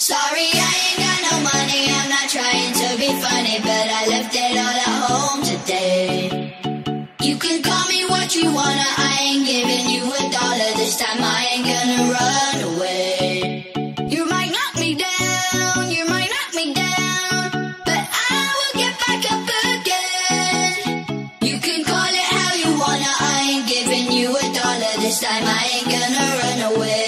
Sorry, I ain't got no money. I'm not trying to be funny, but I left it all at home today. You can call me what you wanna. I ain't giving you a dollar this time. I ain't gonna run away. You might knock me down, you might knock me down, but I will get back up again. You can call it how you wanna. I ain't giving you a dollar this time. I ain't gonna run away.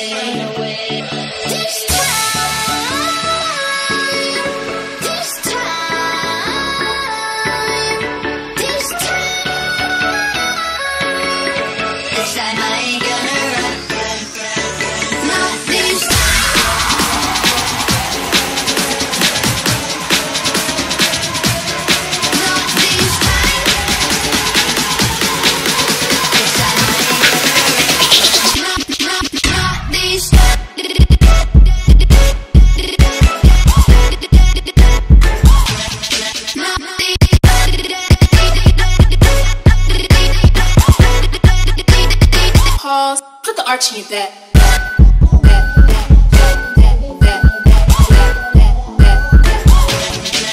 Pause. Put the arch in that.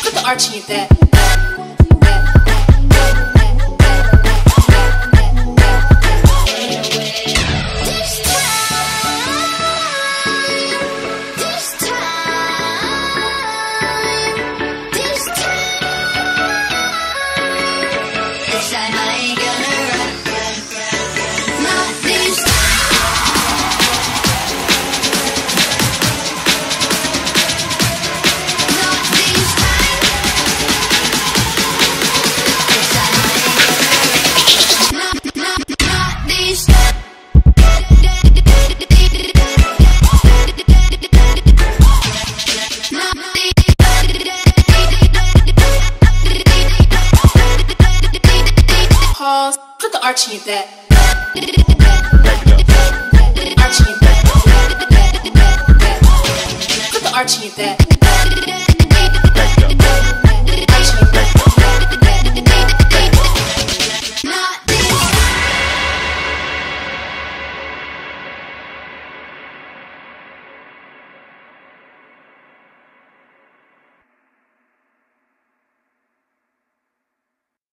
Put the arch in that. Pause. Put the arch in that. Back. Arch in that. Put the arch in that.